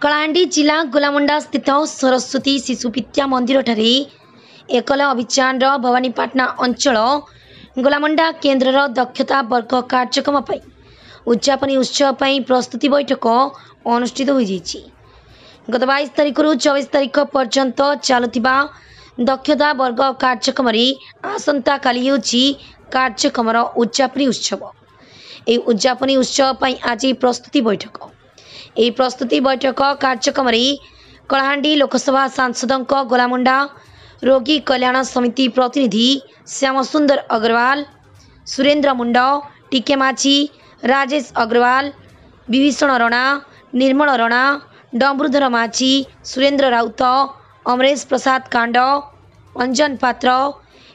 କଳାହାଣ୍ଡି ଜିଲ୍ଲା ଗୋଲାମୁଣ୍ଡା ସ୍ଥିତ ସରସ୍ୱତୀ ଶିଶୁ ବିଦ୍ୟା ମନ୍ଦିରଠାରେ ଏକଲ ଅଭିଯାନର ଭବାନୀପାଟଣା ଅଞ୍ଚଳ ଗୋଲାମୁଣ୍ଡା କେନ୍ଦ୍ରର ଦକ୍ଷତା ବର୍ଗ କାର୍ଯ୍ୟକ୍ରମ ପାଇଁ ଉଦ୍ଯାପନୀ ଉତ୍ସବ ପାଇଁ ପ୍ରସ୍ତୁତି ବୈଠକ ଅନୁଷ୍ଠିତ ହୋଇଯାଇଛି। ଗତ ବାଇଶ ତାରିଖରୁ ଚବିଶ ତାରିଖ ପର୍ଯ୍ୟନ୍ତ ଚାଲୁଥିବା ଦକ୍ଷତା ବର୍ଗ କାର୍ଯ୍ୟକ୍ରମରେ ଆସନ୍ତାକାଲି ହେଉଛି କାର୍ଯ୍ୟକ୍ରମର ଉଦ୍ଯାପନୀ ଉତ୍ସବ। ଏହି ଉଦ୍ଯାପନୀ ଉତ୍ସବ ପାଇଁ ଆଜି ପ୍ରସ୍ତୁତି ବୈଠକ। ଏହି ପ୍ରସ୍ତୁତି ବୈଠକ କାର୍ଯ୍ୟକ୍ରମରେ କଳାହାଣ୍ଡି ଲୋକସଭା ସାଂସଦଙ୍କ ଗୋଲାମୁଣ୍ଡା ରୋଗୀ କଲ୍ୟାଣ ସମିତି ପ୍ରତିନିଧି ଶ୍ୟାମସୁନ୍ଦର ଅଗ୍ରୱାଲ ସୁରେନ୍ଦ୍ର ମୁଣ୍ଡ ଟିକେ ମାଝୀ ରାଜେଶ ଅଗ୍ରୱାଲ ବିଭୀଷଣ ରଣା ନିର୍ମଳ ରଣା ଡମ୍ବରୁଧର ମାଝୀ ସୁରେନ୍ଦ୍ର ରାଉତ ଅମରେଶ ପ୍ରସାଦ କାଣ୍ଡ ଅଞ୍ଜନ ପାତ୍ର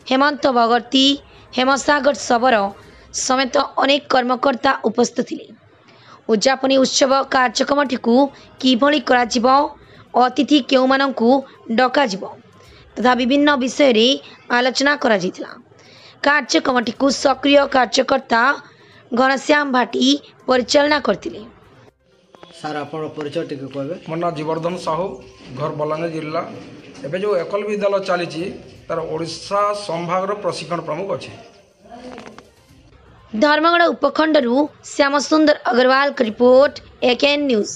ହେମନ୍ତ ବଗର୍ତ୍ତୀ ହେମସାଗର ଶବର ସମେତ ଅନେକ କର୍ମକର୍ତ୍ତା ଉପସ୍ଥିତ ଥିଲେ। ଉଦ୍ଯାପନୀ ଉତ୍ସବ କାର୍ଯ୍ୟକ୍ରମଟିକୁ କିଭଳି କରାଯିବ ଅତିଥି କେଉଁମାନଙ୍କୁ ଡକାଯିବ ତଥା ବିଭିନ୍ନ ବିଷୟରେ ଆଲୋଚନା କରାଯାଇଥିଲା। କାର୍ଯ୍ୟକ୍ରମଟିକୁ ସକ୍ରିୟ କାର୍ଯ୍ୟକର୍ତ୍ତା ଘନଶ୍ୟାମ ଭାଟି ପରିଚାଳନା କରିଥିଲେ। ସାର୍ ଆପଣଙ୍କ ପରିଚୟ ଟିକେ କହିବେ? ମୋ ନାଁ ଜୀବର୍ଦ୍ଧନ ସାହୁ ଘର ବଲାଙ୍ଗୀର ଜିଲ୍ଲା। ଏବେ ଯେଉଁ ଏକଲ ବିଦ୍ୟାଳୟ ଚାଲିଛି ତାର ଓଡ଼ିଶା ସମ୍ଭାଗର ପ୍ରଶିକ୍ଷଣ ପ୍ରମୁଖ ଅଛି। ધર્મગઢ ઉપખંડનું શ્યામસુંદર અગ્રવાલ રિપોર્ટ એકેન ન્યૂઝ